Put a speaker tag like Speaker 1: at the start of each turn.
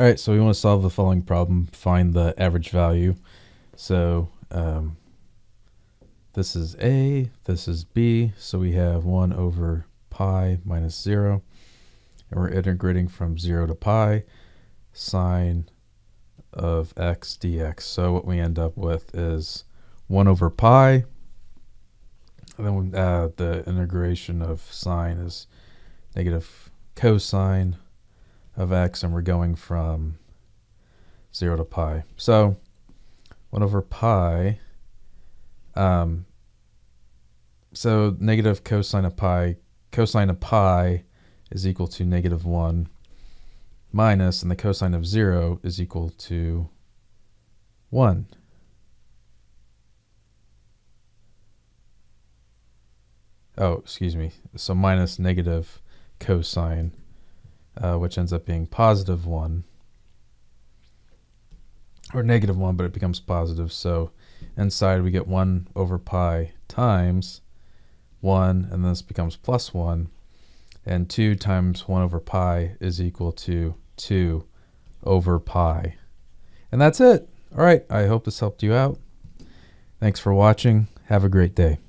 Speaker 1: All right, so we want to solve the following problem, find the average value. So um, this is A, this is B, so we have 1 over pi minus 0, and we're integrating from 0 to pi, sine of x dx. So what we end up with is 1 over pi, and then uh, the integration of sine is negative cosine of x and we're going from 0 to pi. So 1 over pi, um, so negative cosine of pi, cosine of pi is equal to negative 1 minus, and the cosine of 0 is equal to 1. Oh, excuse me. So minus negative cosine uh, which ends up being positive 1 or negative 1 but it becomes positive. So inside we get 1 over pi times 1 and this becomes plus 1 and 2 times 1 over pi is equal to 2 over pi. And that's it. All right. I hope this helped you out. Thanks for watching. Have a great day